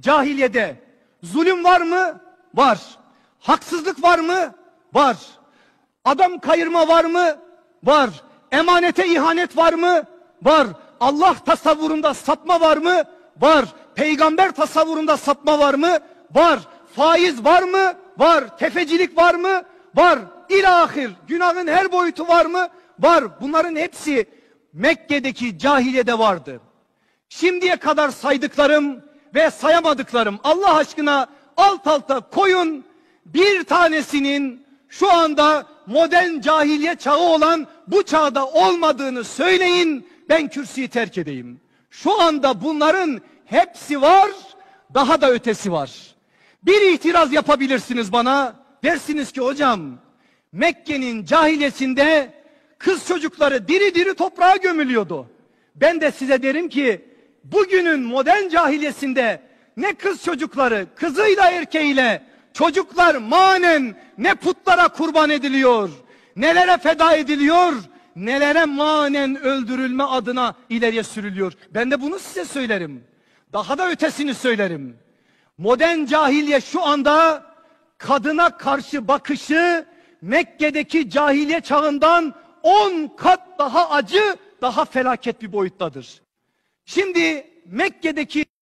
cahiliyede zulüm var mı? Var. Haksızlık var mı? Var. Adam kayırma var mı? Var. Emanete ihanet var mı? Var. Allah tasavvurunda sapma var mı? Var. Peygamber tasavvurunda sapma var mı? Var. Faiz var mı? Var. Tefecilik var mı? Var. İlahir. Günahın her boyutu var mı? Var. Bunların hepsi Mekke'deki cahiliyede vardı. Şimdiye kadar saydıklarım ve sayamadıklarım Allah aşkına alt alta koyun bir tanesinin şu anda modern cahiliye çağı olan bu çağda olmadığını söyleyin ben kürsüyü terk edeyim. Şu anda bunların hepsi var daha da ötesi var. Bir itiraz yapabilirsiniz bana dersiniz ki hocam Mekke'nin cahiliyesinde kız çocukları diri diri toprağa gömülüyordu. Ben de size derim ki bugünün modern cahiliyesinde ne kız çocukları kızıyla erkeğiyle çocuklar manen ne putlara kurban ediliyor, nelere feda ediliyor, nelere manen öldürülme adına ileriye sürülüyor. Ben de bunu size söylerim. Daha da ötesini söylerim. Modern cahiliye şu anda kadına karşı bakışı Mekke'deki cahiliye çağından 10 kat daha acı, daha felaket bir boyuttadır. Şimdi Mekke'deki